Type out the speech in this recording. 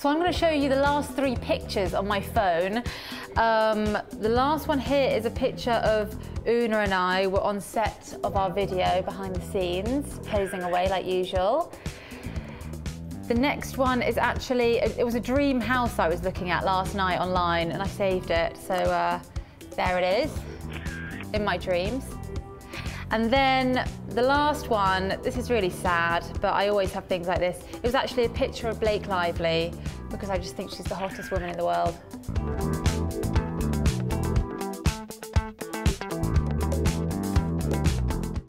So I'm going to show you the last three pictures on my phone. Um, the last one here is a picture of Una and I. We're on set of our video behind the scenes, posing away like usual. The next one is actually, it was a dream house I was looking at last night online and I saved it. So uh, there it is, in my dreams. And then the last one, this is really sad, but I always have things like this. It was actually a picture of Blake Lively because I just think she's the hottest woman in the world.